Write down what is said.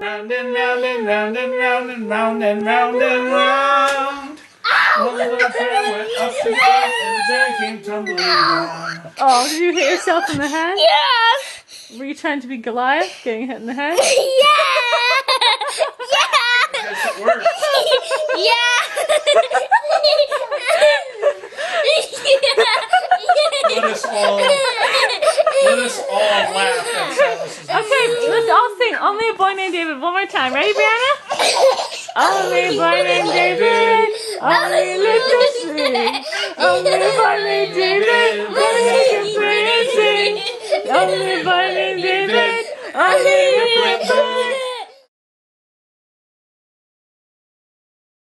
Round and round and round and round and round and round and round. One little train went up the ground and then came tumbling down. Oh, did you hit yourself in the head? Yeah. Were you trying to be Goliath, getting hit in the head? Yeah. Yeah. Yes, it worked. Let us all let us all laugh at Silas's Okay, let's all sing Only a Boy Named David one more time. Ready, Brianna? Only a boy named David, only little sing. Only a boy named David, only play sing. Only a boy named David, only little